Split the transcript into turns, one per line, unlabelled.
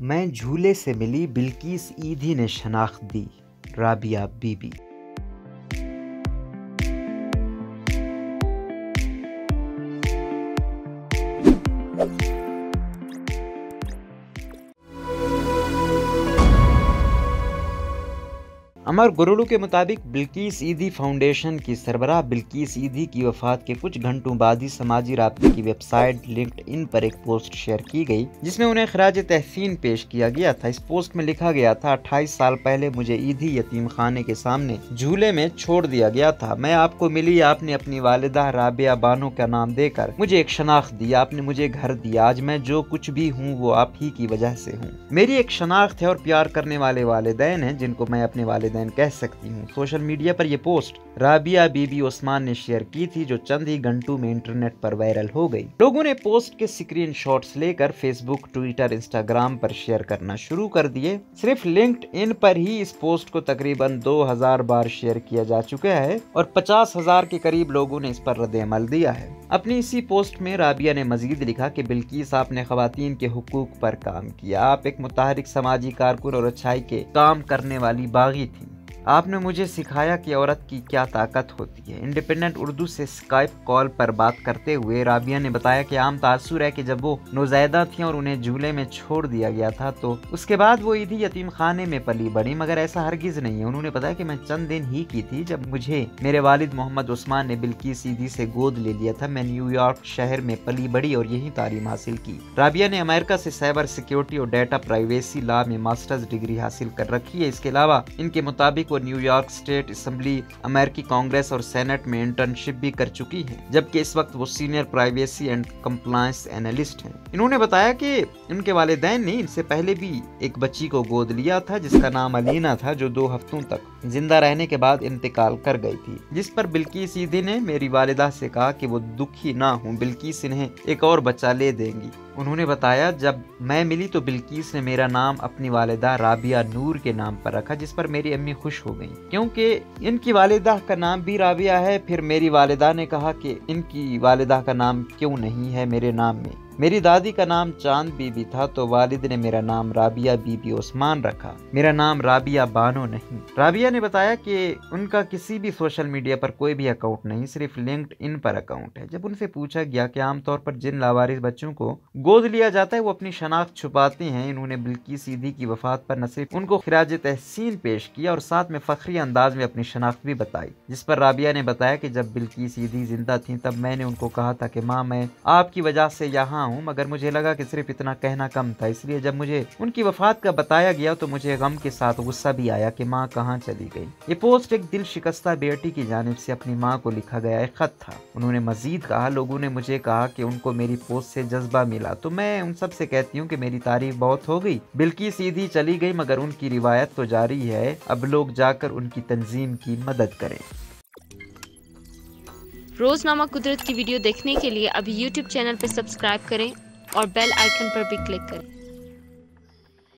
मैं झूले से मिली बिल्किस ईदी ने शनाख्त दी राबिया बीबी। अमर गुरुलू के मुताबिक बिल्किस ईदी फाउंडेशन की सरबराह बिल्किस ईदी की वफात के कुछ घंटों बाद ही समाजी रबते की वेबसाइट लिंक्ड इन पर एक पोस्ट शेयर की गई, जिसमें उन्हें खराज तहसीन पेश किया गया था। इस पोस्ट में लिखा गया था, अट्ठाईस साल पहले मुझे ईदी यतीम खाने के सामने झूले में छोड़ दिया गया था। मैं आपको मिली, आपने अपनी वालदा राबिया बानो का नाम देकर मुझे एक शनाख्त दी, आपने मुझे घर दिया। आज मैं जो कुछ भी हूँ, वो आप ही की वजह से हूँ। मेरी एक शनाख्त है और प्यार करने वाले वालदेन है, जिनको मैं अपने वालदेन वालदेन कह सकती हूँ। सोशल मीडिया पर यह पोस्ट राबिया बीबी ओस्मान ने शेयर की थी, जो चंद ही घंटों में इंटरनेट पर वायरल हो गई। लोगों ने पोस्ट के स्क्रीन लेकर फेसबुक, ट्विटर, इंस्टाग्राम पर शेयर करना शुरू कर दिए। सिर्फ़ लिंक्ड इन पर ही इस पोस्ट को तकरीबन 2000 बार शेयर किया जा चुका है और पचास हज़ार के करीब लोगों ने इस पर रद्द अमल दिया है। अपनी इसी पोस्ट में राबिया ने मजीद लिखा कि बिल्किस आपने खातन के हकूक पर काम किया। आप एक मुतहरिक समाजी कारकुन और अच्छाई के काम करने वाली बागी थी। आपने मुझे सिखाया कि औरत की क्या ताकत होती है। इंडिपेंडेंट उर्दू से स्काइप कॉल पर बात करते हुए राबिया ने बताया कि आम तासुर है कि जब वो नौजैदा थी और उन्हें झूले में छोड़ दिया गया था तो उसके बाद वो ईदी यतीम खाने में पली बड़ी मगर ऐसा हरगिज नहीं है। उन्होंने बताया कि मैं चंद दिन ही की थी जब मुझे मेरे वालिद मोहम्मद उस्मान ने बिल्की सीधी से गोद ले लिया था। मैं न्यूयॉर्क शहर में पली बड़ी और यही तालीम हासिल की। राबिया ने अमेरिका से साइबर सिक्योरिटी और डाटा प्राइवेसी लॉ में मास्टर्स डिग्री हासिल कर रखी है। इसके अलावा इनके मुताबिक वो न्यूयॉर्क स्टेट असम्बली अमेरिकी कांग्रेस और सेनेट में इंटर्नशिप भी कर चुकी है, जबकि इस वक्त वो senior privacy and compliance analyst हैं। इन्होंने बताया कि उनके वालदेन ने इनसे पहले भी एक बच्ची को गोद लिया था, जिसका नाम अलीना था, जो दो हफ्तों तक ज़िंदा रहने के बाद इंतकाल कर गई थी, जिस पर बिल्किस ईदी ने मेरी वालिदा से कहा कि वो दुखी ना हूँ, बिल्किस इन्हें एक और बच्चा ले देंगी। उन्होंने बताया, जब मैं मिली तो बिल्किस ने मेरा नाम अपनी वालदा राबिया नूर के नाम पर रखा, जिस पर मेरी अम्मी खुश हो गई। क्योंकि इनकी वालदा का नाम भी राबिया है, फिर मेरी वालदा ने कहा कि इनकी वालदा का नाम क्यों नहीं है मेरे नाम में? मेरी दादी का नाम चाँद बीबी था तो वालिद ने मेरा नाम राबिया बीबी ओस्मान रखा। मेरा नाम राबिया बानो नहीं। राबिया ने बताया कि उनका किसी भी सोशल मीडिया पर कोई भी अकाउंट नहीं, सिर्फ़ लिंक्ड इन पर अकाउंट है। जब उनसे पूछा गया कि आमतौर पर जिन लावारिस बच्चों को गोद लिया जाता है, वो अपनी शनाख्त छुपाते हैं, इन्होंने बिल्की सीधी की वफात पर न सिर्फ़ उनको खराज तहसीन पेश किया, और साथ में फखरी अंदाज में अपनी शनाख्त भी बताई, जिस पर राबिया ने बताया कि जब बिल्की सीधी ज़िंदा थी, तब मैंने उनको कहा था कि माँ, मैं आपकी वजह से यहाँ हूँ, मगर मुझे लगा कि सिर्फ़ इतना कहना कम था। इसलिए जब मुझे उनकी वफात का बताया गया तो मुझे गम के साथ गुस्सा भी आया कि माँ कहाँ चली गई। ये पोस्ट एक दिल शिकस्ता बेटी की जानब से अपनी माँ को लिखा गया एक खत था। उन्होंने मजीद कहा, लोगों ने मुझे कहा कि उनको मेरी पोस्ट से जज्बा मिला तो मैं उन सबसे कहती हूँ कि मेरी तारीफ़ बहुत हो गई। बिल्कि सीधी चली गई, मगर उनकी रिवायत तो जारी है। अब लोग जाकर उनकी तंजीम की मदद करें।
रोजनामा कुदरत की वीडियो देखने के लिए अभी यूट्यूब चैनल पर सब्सक्राइब करें और बेल आइकन पर भी क्लिक करें।